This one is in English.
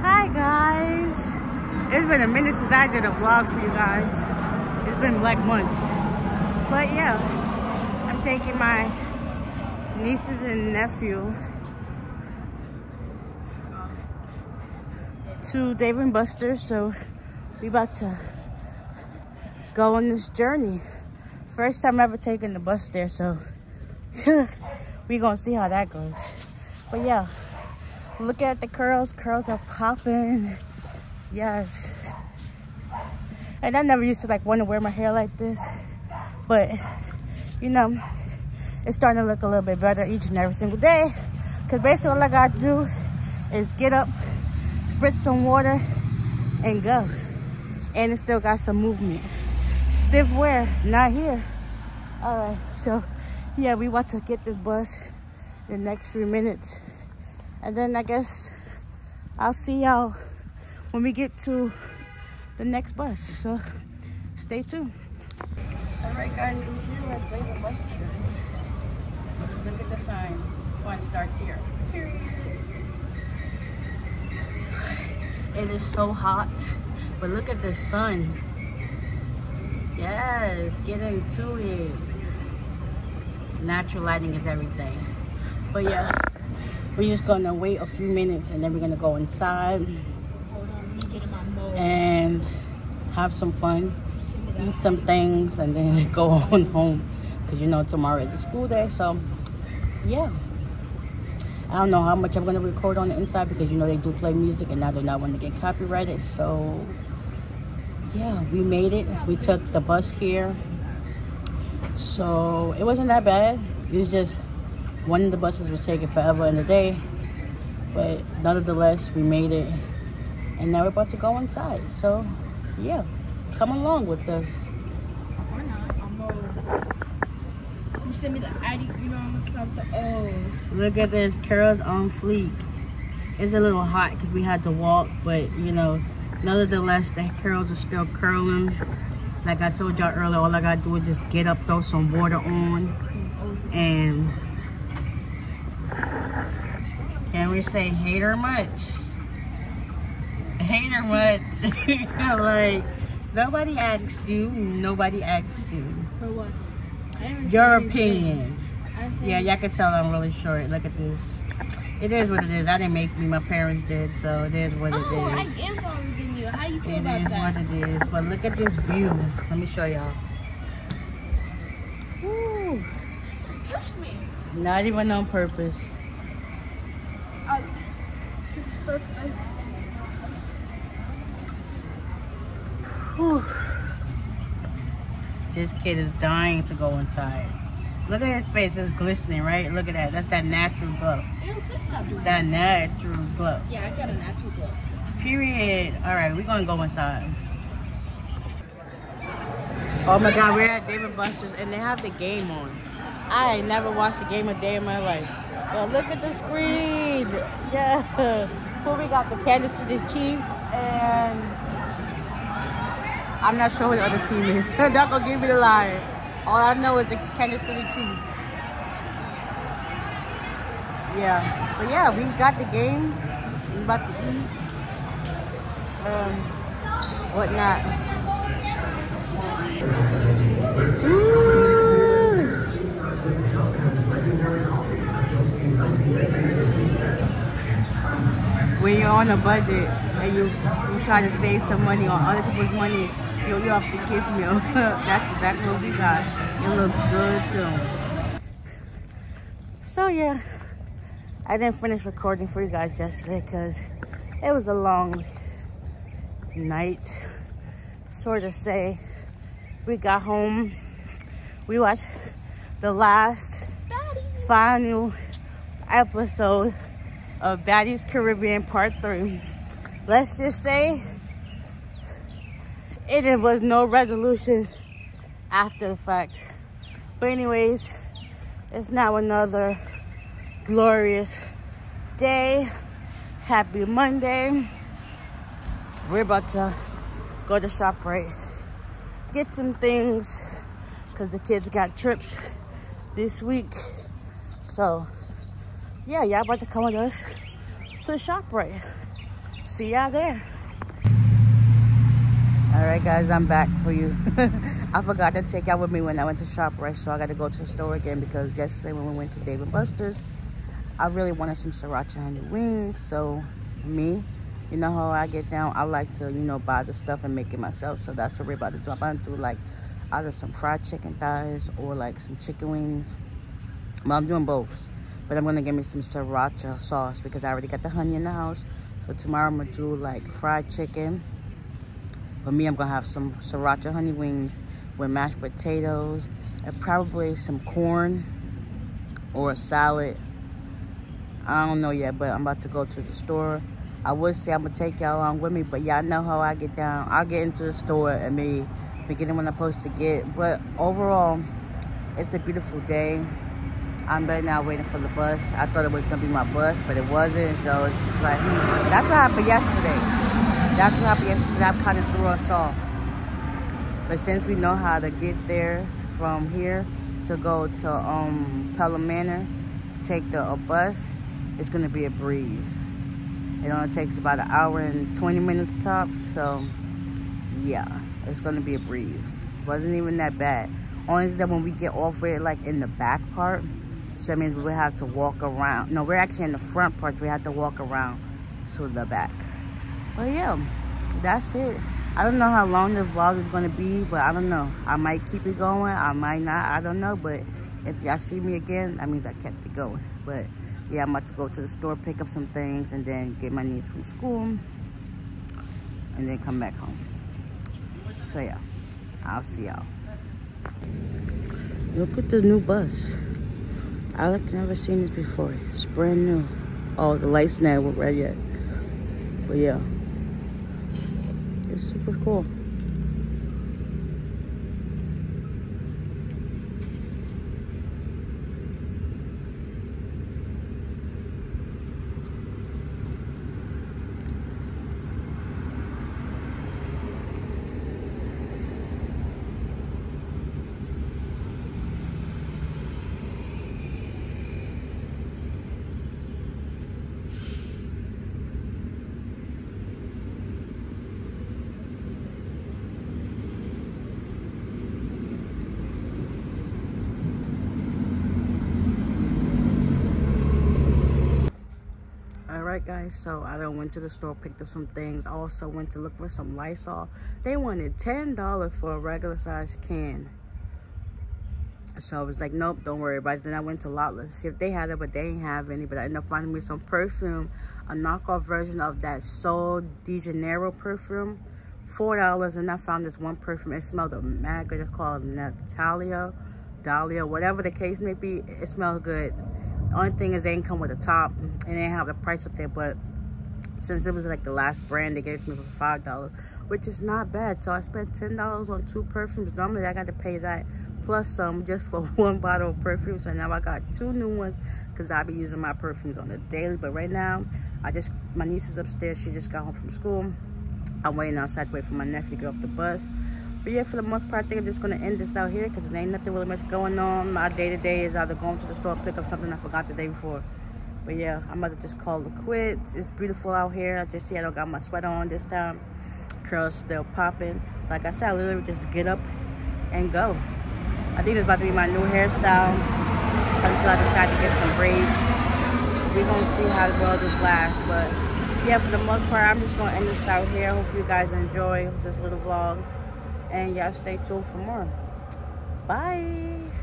Hi guys. It's been a minute since I did a vlog for you guys. It's been like months. But yeah, I'm taking my nieces and nephew to Dave and Buster's. So we about to go on this journey. First time ever taking the bus there, so we gonna see how that goes. But yeah, look at the curls. Curls are popping. Yes. And I never used to like want to wear my hair like this. But, you know, it's starting to look a little bit better each and every single day. Because basically all I got to do is get up, spritz some water, and go. And it still got some movement. Stiff wear, not here. All right, so yeah, we want to get this bus the next few minutes. And then I guess I'll see y'all when we get to the next bus. So stay tuned. All right, guys, we're here at Blazer Bus Look at the sign. Fun starts here. Period. It is so hot, but look at the sun. Yes, get into it. Natural lighting is everything. But yeah, we're just gonna wait a few minutes and then we're gonna go inside and have some fun, eat some things, and then go on home. Cause you know tomorrow is a school day, so yeah. I don't know how much I'm gonna record on the inside because you know they do play music and now they're not want to get copyrighted. So yeah, we made it. We took the bus here. So it wasn't that bad. It's just one of the buses was taking forever in the day. But nonetheless, we made it. And now we're about to go inside. So yeah, come along with us. Or not. I'm gonna you send me the ID, you know I'm gonna start the O's. Look at this, curls on fleek. It's a little hot because we had to walk, but you know, nonetheless, the curls are still curling. Like I told y'all earlier, all I gotta do is just get up, throw some water on, and can we say hater much? Hater much. like, nobody asked you, nobody asked you. For what? Your opinion. Yeah, y'all can tell I'm really short. Look at this. It is what it is. I didn't make me. My parents did, so it is what it oh, I is. am taller than you. How you feel It about is that? what it is. But look at this view. Let me show y'all. Woo. Trust me. Not even on purpose. I, so, I, Whew. This kid is dying to go inside. Look at his face. It's glistening, right? Look at that. That's that natural glow. ew, please stop doing that. Natural glow. Yeah, I got a natural glow. Period. All right, we're gonna go inside. Oh my God, we're at Dave and Buster's and they have the game on. I ain't never watched a game a day in my life. But look at the screen. Yeah. So we got the Kansas City Chiefs and I'm not sure what the other team is. They're gonna give me the lie. All I know is the Kansas City Chiefs. Yeah. But yeah, we got the game. We about to eat. Um, whatnot. When you're on a budget and you you try to save some money on other people's money, you off the kids meal. That's exactly what we got. It looks good too. So yeah, I didn't finish recording for you guys yesterday because it was a long night. Sort of say we got home. We watched the last final episode of Baddies Caribbean Part 3. Let's just say it was no resolution after the fact. But anyways, it's now another glorious day. Happy Monday. We're about to go to ShopRite, get some things, because the kids got trips this week. So, yeah, y'all about to come with us to the ShopRite. See y'all there. All right, guys, I'm back for you. I forgot to take y'all with me when I went to ShopRite, so I got to go to the store again because yesterday when we went to Dave & Buster's, I really wanted some sriracha honey wings. So me, you know how I get down, I like to, you know, buy the stuff and make it myself. So that's what we're about to do. I'm about to do like either some fried chicken thighs or like some chicken wings. Well, I'm doing both. But I'm to get me some sriracha sauce because I already got the honey in the house. So tomorrow I'm to do like fried chicken for me, I'm gonna have some sriracha honey wings with mashed potatoes and probably some corn or a salad. I don't know yet, but I'm about to go to the store. I would say I'm gonna take y'all along with me, but y'all know how I get down. I'll get into the store and me forgetting what I'm supposed to get. But overall, it's a beautiful day. I'm right now waiting for the bus. I thought it was gonna be my bus, but it wasn't. So it's just like, hmm. that's what happened yesterday. That's what happened yesterday. That kind of threw us off. But since we know how to get there from here to go to um, Pelham Manor, take the bus, it's going to be a breeze. It only takes about an hour and 20 minutes tops. So, yeah, it's going to be a breeze. Wasn't even that bad. Only that when we get off, we're like in the back part. So that means we have to walk around. No, we're actually in the front part. So we have to walk around to the back. But yeah, that's it. I don't know how long this vlog is going to be, but I don't know. I might keep it going. I might not. I don't know. But if y'all see me again, that means I kept it going. But yeah, I'm about to go to the store, pick up some things, and then get my niece from school. And then come back home. So yeah, I'll see y'all. Look at the new bus. I've never seen this before. It's brand new. Oh, the lights not red yet. But yeah super cool. right guys so i done went to the store picked up some things. Also went to look for some lysol. They wanted ten dollars for a regular size can. So i was like nope don't worry about it. Then i went to Lot-Less see if they had it but they didn't have any. But i ended up finding me some perfume a knockoff version of that Sol de janeiro perfume four dollars. And i found this one perfume. It smelled a mad good it's called natalia dahlia whatever the case may be. It smells good only thing is they didn't come with a top and they didn't have the price up there, but since it was like the last brand, they gave it to me for five dollars, which is not bad. So I spent ten dollars on two perfumes. Normally I got to pay that plus some just for one bottle of perfume. So now I got two new ones because I'll be using my perfumes on the daily. But right now, I just my niece is upstairs. She just got home from school. I'm waiting outside to wait for my nephew to get off the bus. But yeah, for the most part, I think I'm just going to end this out here because there ain't nothing really much going on. My day-to-day -day is either going to the store, pick up something I forgot the day before. But yeah, I'm about to just call it quits. It's beautiful out here. I just see I don't got my sweater on this time. Curls still popping. Like I said, I literally just get up and go. I think it's about to be my new hairstyle until I decide to get some braids. We're going to see how the well this lasts. But yeah, for the most part, I'm just to end this out here. Hopefully you guys enjoy this little vlog and y'all stay tuned for more. Bye